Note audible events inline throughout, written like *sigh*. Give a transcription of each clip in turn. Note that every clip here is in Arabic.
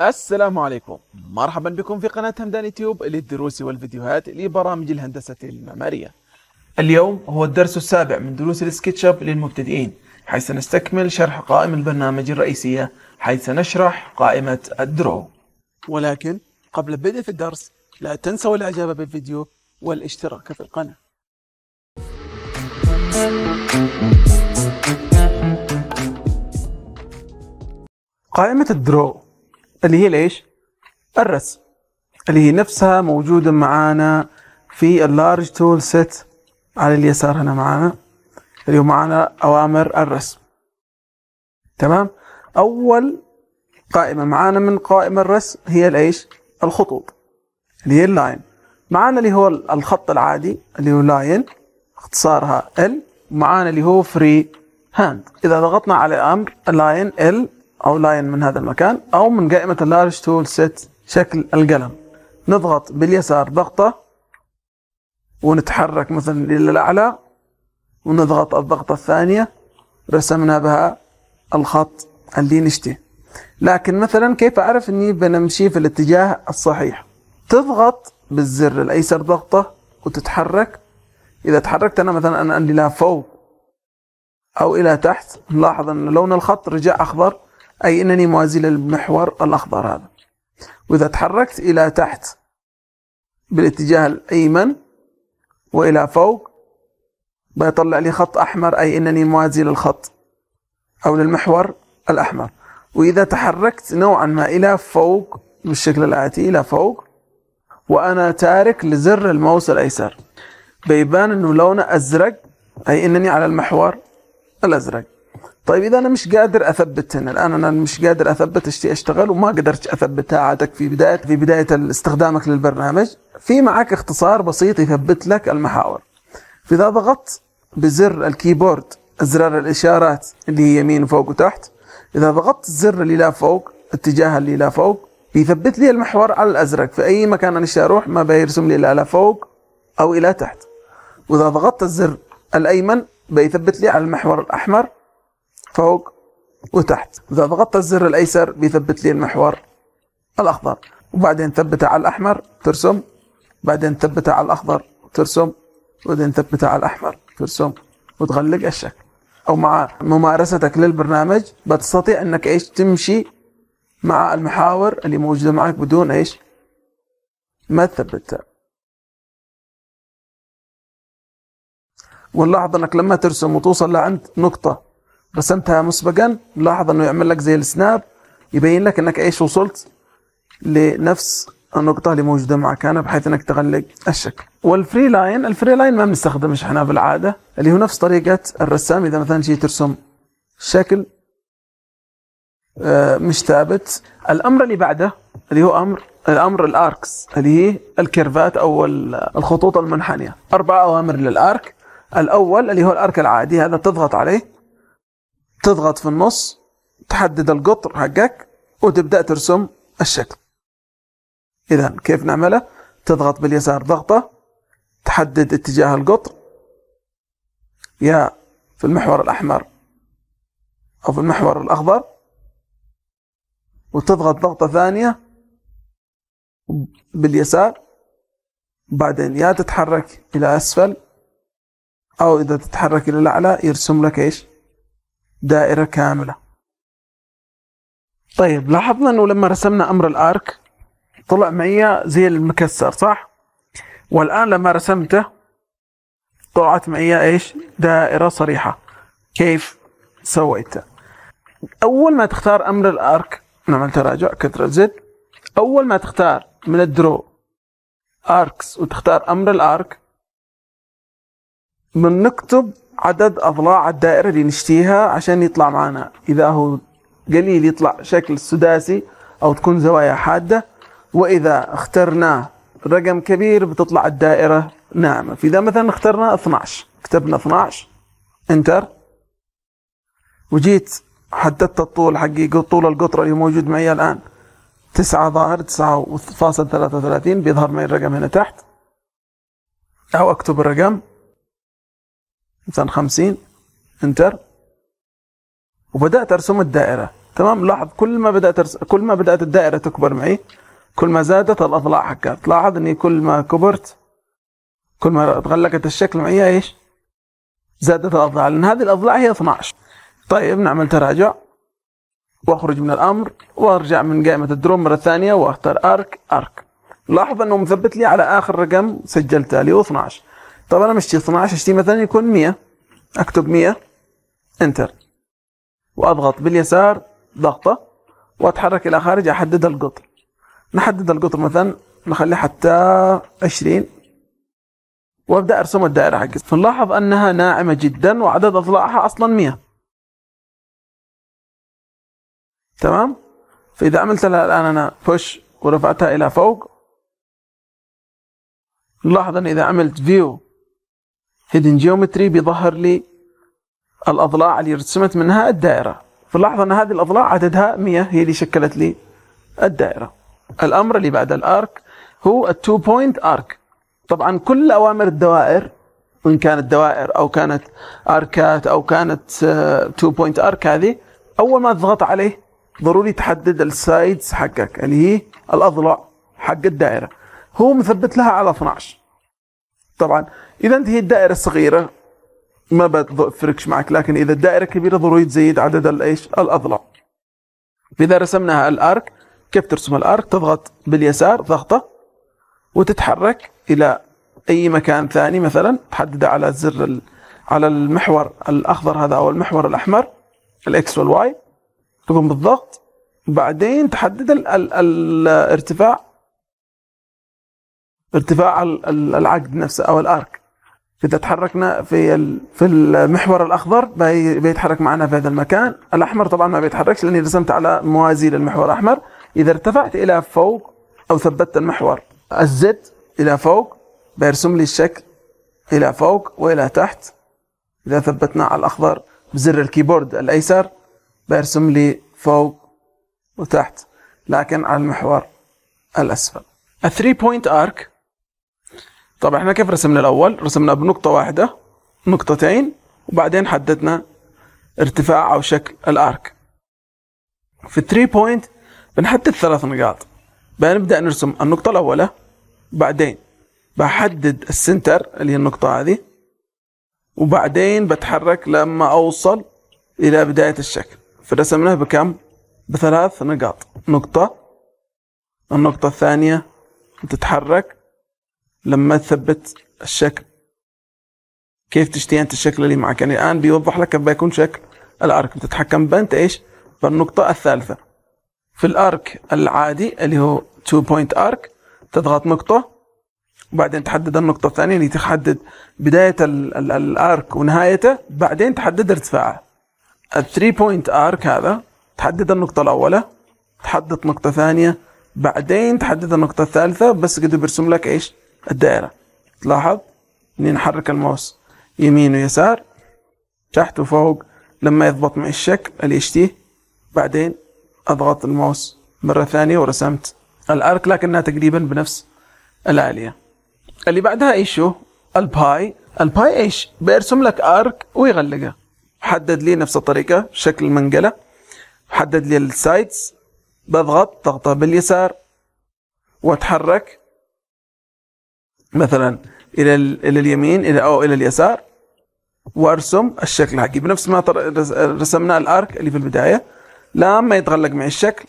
السلام عليكم. مرحبا بكم في قناة همدان يوتيوب للدروس والفيديوهات لبرامج الهندسة المعمارية. اليوم هو الدرس السابع من دروس السكتش أب للمبتدئين حيث سنستكمل شرح قائمة البرنامج الرئيسية حيث سنشرح قائمة الدرو. ولكن قبل البدء في الدرس لا تنسوا الإعجاب بالفيديو والاشتراك في القناة. قائمة ال draw اللي هي ليش؟ الرسم اللي هي نفسها موجودة معانا في ال large tool set على اليسار هنا معانا اللي هو معانا أوامر الرسم تمام؟ أول قائمة معانا من قائمة الرسم هي الإيش؟ الخطوط اللي هي ال line معانا اللي هو الخط العادي اللي هو line اختصارها L معانا اللي هو free hand إذا ضغطنا على أمر line L أو line من هذا المكان أو من قائمة ال large tool set شكل القلم. نضغط باليسار ضغطة ونتحرك مثلا إلى الأعلى ونضغط الضغطة الثانية رسمنا بها الخط اللي نشتيه لكن مثلا كيف أعرف أني بنمشي في الاتجاه الصحيح؟ تضغط بالزر الأيسر ضغطة وتتحرك. إذا تحركت أنا مثلا أنا إلى فوق أو إلى تحت نلاحظ أن لون الخط رجع أخضر. أي أنني موازي للمحور الأخضر هذا. وإذا تحركت إلى تحت بالاتجاه الأيمن وإلى فوق بيطلع لي خط أحمر أي أنني موازي للخط أو للمحور الأحمر. وإذا تحركت نوعا ما إلى فوق بالشكل الآتي إلى فوق وأنا تارك لزر الماوس الأيسر. بيبان أنه لونه أزرق أي أنني على المحور الأزرق. طيب إذا أنا مش قادر اثبت هنا الآن أنا مش قادر أثبت اشتي أشتغل وما قدرت اثبتها عادك في بدايه في بداية استخدامك للبرنامج. في معك اختصار بسيط يثبت لك المحاور. فإذا ضغطت بزر الكيبورد أزرار الإشارات اللي هي يمين وفوق وتحت. إذا ضغطت الزر اللي لا فوق اتجاه اللي لا فوق بيثبت لي المحور على الأزرق. في أي مكان أنا أروح ما بيرسم لي الا فوق أو إلى تحت. وإذا ضغطت الزر الأيمن بيثبت لي على المحور الأحمر. فوق وتحت. إذا ضغطت الزر الأيسر بيثبت لي المحور الأخضر. وبعدين ثبته على الأحمر ترسم. بعدين ثبته على الأخضر ترسم. وبعدين ثبته على الأحمر ترسم. وتغلق الشكل. أو مع ممارستك للبرنامج بتستطيع أنك إيش؟ تمشي مع المحاور اللي موجودة معك بدون إيش؟ ما تثبتها. ونلاحظ أنك لما ترسم وتوصل لعند نقطة رسمتها مسبقا لاحظ إنه يعمل لك زي ال snap يبين لك إنك إيش وصلت لنفس النقطة اللي موجودة معك هنا بحيث إنك تغلق الشكل. وال free line ال free line ما بنستخدمش إحنا بالعادة اللي هو نفس طريقة الرسام. إذا مثلا جيت ترسم شكل آه، مش ثابت. الأمر اللي بعده اللي هو أمر الأمر ال arcs اللي هي ال curveات أو الخطوط المنحنية. أربع أوامر لل arc الأول اللي هو ال arc العادي هذا تضغط عليه. تضغط في النص تحدد القطر حقك وتبدأ ترسم الشكل. إذا كيف نعمله؟ تضغط باليسار ضغطة تحدد اتجاه القطر. يا في المحور الأحمر أو في المحور الأخضر. وتضغط ضغطة ثانية باليسار. بعدين يا تتحرك إلى أسفل أو إذا تتحرك إلى الأعلى يرسم لك إيش؟ دائرة كاملة. طيب لاحظنا إنه لما رسمنا أمر الأرك طلع معي زي المكسر صح؟ والآن لما رسمته طلعت معي إيش؟ دائرة صريحة. كيف سويته؟ أول ما تختار أمر الأرك نعمل تراجع كترة زد أول ما تختار من الدرو أركس وتختار أمر الأرك بنكتب عدد أضلاع الدائرة اللي نشتيها عشان يطلع معنا. إذا هو قليل يطلع شكل سداسي أو تكون زوايا حادة. وإذا اخترناه رقم كبير بتطلع الدائرة ناعمة. فإذا مثلا اخترنا 12 كتبنا 12 انتر وجيت حددت الطول حقي طول القطر اللي موجود معي الآن تسعة ظاهر تسعة فاصل ثلاثة وثلاثين بيظهر معي الرقم هنا تحت. أو أكتب الرقم. مثلا 50 انتر. وبدأت أرسم الدائرة تمام؟ لاحظ كل ما بدأت أرس... كل ما بدأت الدائرة تكبر معي كل ما زادت الأضلاع حقها تلاحظ إني كل ما كبرت كل ما تغلقت الشكل معي إيش؟ زادت الأضلاع. لأن هذه الأضلاع هي 12 طيب نعمل تراجع. وأخرج من الأمر وأرجع من قائمة الدروم مرة ثانية وأختار أرك أرك. لاحظ إنه مثبت لي على آخر رقم سجلته اللي هو 12 طب أنا مشتي 12 اشتي مثلا يكون 100 أكتب 100 انتر وأضغط باليسار ضغطة وأتحرك إلى خارج أحدد القطر. نحدد القطر مثلا نخليه حتى 20 وأبدأ أرسم الدائرة حقتي فنلاحظ أنها ناعمة جدا وعدد أضلاعها أصلا 100 تمام؟ فإذا عملت لها الآن أنا بوش ورفعتها إلى فوق نلاحظ أن إذا عملت view hidden geometry بيظهر لي الأضلاع اللي رسمت منها الدائرة. فلاحظ أن هذه الأضلاع عددها 100 هي اللي شكلت لي الدائرة. الأمر اللي بعد ال arc هو ال two point arc طبعا كل أوامر الدوائر وان كانت دوائر أو كانت arcات أو كانت two point arc هذه أول ما تضغط عليه ضروري تحدد ال sides حقك اللي هي الأضلاع حق الدائرة. هو مثبت لها على 12 طبعا إذا انت هي الدائرة الصغيرة ما بتفرقش معك لكن إذا الدائرة كبيره ضروري تزيد عدد الايش الاضلاع فاذا رسمناها الارك كيف ترسم الارك تضغط باليسار ضغطة وتتحرك إلى أي مكان ثاني مثلا. تحدده على زر على المحور الأخضر هذا أو المحور الأحمر ال X وال Y تقوم بالضغط. بعدين تحدد ال ال الارتفاع ارتفاع العقد نفسه أو ال arc إذا تحركنا في في المحور الأخضر بيتحرك معنا في هذا المكان. الأحمر طبعا ما بيتحركش لأني رسمت على موازي للمحور الأحمر. إذا ارتفعت إلى فوق أو ثبتت المحور ال Z إلى فوق بيرسم لي الشكل إلى فوق وإلى تحت. إذا ثبتنا على الأخضر بزر ال keyboard الأيسر بيرسم لي فوق وتحت. لكن على المحور الأسفل. ال three point arc طبعا إحنا كيف رسمنا الأول؟ رسمنا بنقطة واحدة نقطتين وبعدين حددنا ارتفاع أو شكل ال arc. في ال three point بنحدد ثلاث نقاط. بنبدأ نرسم النقطة الأولى بعدين بحدد السنتر اللي هي النقطة هذه وبعدين بتحرك لما أوصل إلى بداية الشكل. فرسمناه بكم؟ بثلاث نقاط. نقطة النقطة الثانية تتحرك لما تثبت الشكل. كيف تشتري أنت الشكل اللي معك؟ يعني الآن بيوضح لك كيف بيكون شكل الأرك. بتتحكم بنت إيش؟ بالنقطة الثالثة. في ال arc العادي اللي هو 2 point arc تضغط نقطة وبعدين تحدد النقطة الثانية اللي تحدد ال ال arc ونهايته. بعدين تحدد ارتفاعه. ال 3 point arc هذا تحدد النقطة الأولى تحدد نقطة ثانية بعدين تحدد النقطة الثالثة بس قد بيرسم لك إيش؟ الدائرة. تلاحظ؟ اني نحرك الماوس؟ يمين ويسار تحت وفوق. لما يضبط معي الشكل اللي يشتيه بعدين أضغط الماوس مرة ثانية ورسمت ال arc لكنها تقريبا بنفس الآلية. اللي بعدها إيش شو ال pie. ال pie إيش؟ بيرسم لك arc ويغلقه. حدد لي نفس الطريقة شكل المنقلة. حدد لي ال sides. بضغط ضغطة باليسار. واتحرك. مثلا إلى إلى اليمين إلى أو إلى اليسار وأرسم الشكل حقي بنفس ما رسمنا الأرك اللي في البداية. لما يتغلق معي الشكل.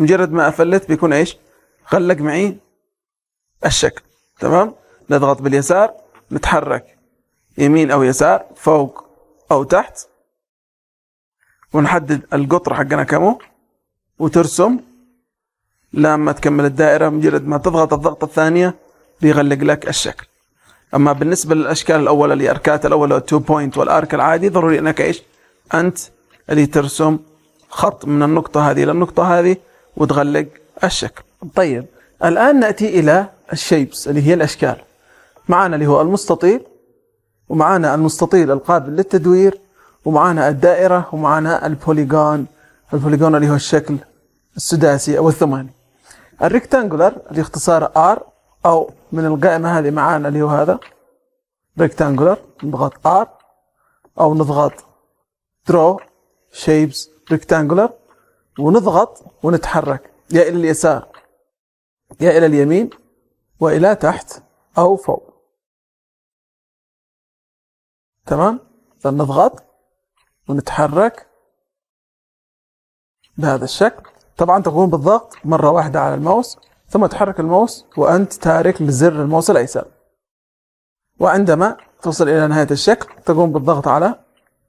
مجرد ما أفلت بيكون إيش؟ غلق معي الشكل. تمام؟ نضغط باليسار نتحرك. يمين أو يسار فوق أو تحت. ونحدد القطر حقنا كمو. وترسم. لما تكمل الدائرة. مجرد ما تضغط الضغطة الثانية بيغلق لك الشكل. أما بالنسبة للأشكال الأولى اللي arc ات الأولى 2 point وال arc العادي ضروري أنك إيش؟ أنت اللي ترسم خط من النقطة هذه إلى النقطة هذه وتغلق الشكل. طيب الآن نأتي إلى ال shapes اللي هي الأشكال. معنا اللي هو المستطيل ومعنا المستطيل القابل للتدوير ومعنا الدائرة ومعنا ال polygon ال polygon اللي هو الشكل السداسي أو الثماني. ال rectangular اللي اختصاره R أو من القائمة هذه معانا اللي هو هذا. rectangular نضغط R أو نضغط draw shapes rectangular ونضغط ونتحرك. يا إلى اليسار يا إلى اليمين وإلى تحت أو فوق. تمام؟ فنضغط ونتحرك بهذا الشكل. طبعا تقوم بالضغط مرة واحدة على الماوس. ثم تحرك الماوس وأنت تارك لزر الماوس الأيسر. وعندما تصل إلى نهاية الشكل تقوم بالضغط على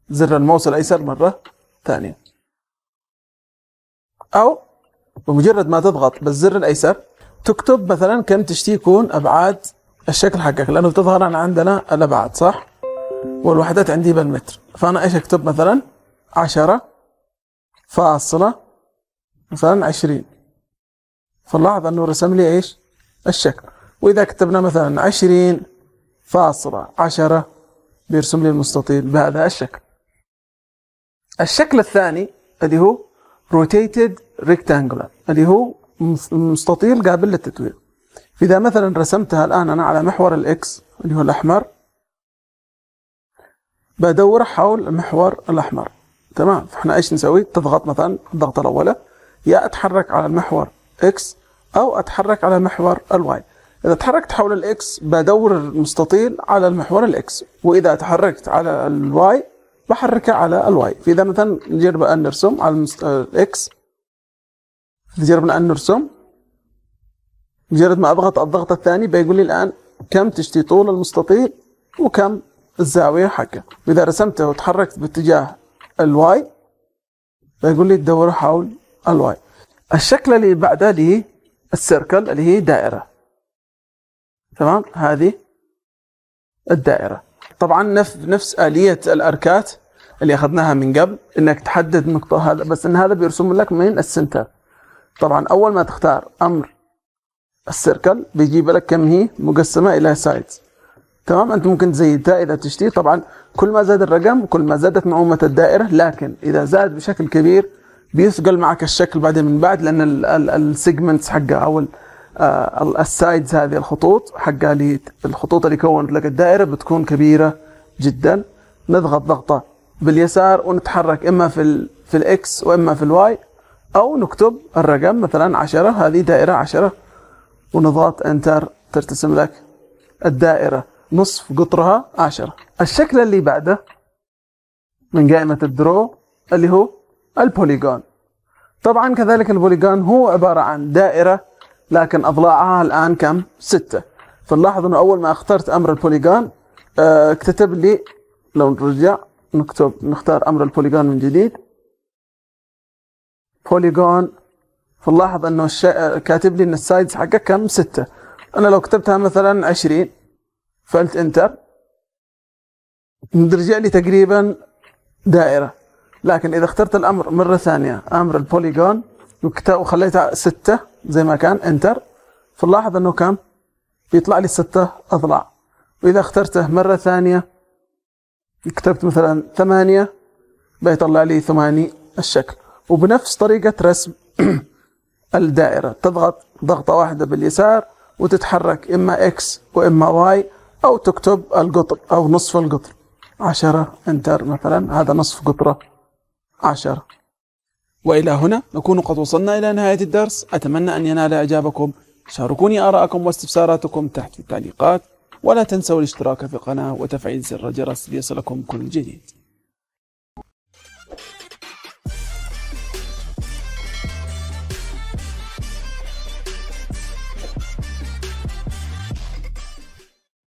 زر الماوس الأيسر مرة ثانية. أو بمجرد ما تضغط بالزر الأيسر تكتب مثلا كم تشتي يكون أبعاد الشكل حقك لأنه بتظهر عندنا الأبعاد صح؟ والوحدات عندي بالمتر. فأنا إيش أكتب مثلا؟ عشرة فاصلة مثلا عشرين. فنلاحظ أنه رسم لي إيش؟ الشكل. وإذا كتبنا مثلا عشرين فاصلة عشرة بيرسم لي المستطيل بهذا الشكل. الشكل الثاني اللي هو rotated rectangular اللي هو مستطيل قابل للتدوير فإذا مثلا رسمتها الآن أنا على محور ال X اللي هو الأحمر بدور حول المحور الأحمر. تمام؟ فإحنا إيش نسوي؟ تضغط مثلا الضغطة الأولى يا أتحرك على المحور X أو أتحرك على محور ال Y. إذا تحركت حول ال X بدور المستطيل على المحور ال X وإذا تحركت على ال Y بحركه على ال Y. فإذا مثلا نجرب أن نرسم على ال X جربنا أن نرسم. مجرد ما أضغط الضغط الثاني بيقول لي الآن كم تشتي طول المستطيل وكم الزاوية حقه. وإذا رسمته وتحركت باتجاه ال Y بيقول لي تدور حول ال Y. الشكل اللي بعده هي ال circle اللي هي دائرة. تمام؟ هذه الدائرة. طبعا نفس آلية ال arc ات اللي أخذناها من قبل إنك تحدد نقطة هذا بس إن هذا بيرسم لك من ال center. طبعا أول ما تختار أمر ال circle بيجيب لك كم هي؟ مقسمة إلى sides تمام؟ أنت ممكن تزيدها إذا تشتي طبعا كل ما زاد الرقم كل ما زادت نعومة الدائرة لكن إذا زاد بشكل كبير بيثقل معك الشكل بعدين من بعد لأن ال segments حقها أو آه، ال sides هذه الخطوط حقها اللي الخطوط اللي كونت لك الدائرة بتكون كبيرة جدا. نضغط ضغطة باليسار ونتحرك إما في ال في ال X وإما في ال Y أو نكتب الرقم مثلا عشرة هذه دائرة عشرة. ونضغط enter ترتسم لك الدائرة نصف قطرها عشرة. الشكل اللي بعده من قائمة ال draw اللي هو ال polygon طبعا كذلك ال polygon هو عبارة عن دائرة لكن أضلاعها الآن كم؟ ستة. فنلاحظ أنه أول ما اخترت أمر ال polygon آه كتب لي لو نرجع نكتب نختار أمر ال polygon من جديد. polygon فنلاحظ أنه الشيء كاتب لي أن ال sides حقه كم؟ ستة. أنا لو كتبتها مثلا عشرين فعلت enter. نرجع لي تقريبا دائرة. لكن إذا اخترت الأمر مرة ثانية أمر ال polygon وخليتها ستة زي ما كان enter فنلاحظ أنه كم بيطلع لي ستة أضلاع. وإذا اخترته مرة ثانية كتبت مثلا ثمانية بيطلع لي ثماني الشكل. وبنفس طريقة رسم *clears throat* الدائرة. تضغط ضغطة واحدة باليسار وتتحرك إما X وإما Y أو تكتب القطر أو نصف القطر. عشرة enter مثلا هذا نصف قطره. عشرة وإلى هنا نكون قد وصلنا إلى نهاية الدرس. أتمنى أن ينال إعجابكم. شاركوني آراءكم واستفساراتكم تحت في التعليقات. ولا تنسوا الاشتراك في القناة وتفعيل زر الجرس ليصلكم كل جديد.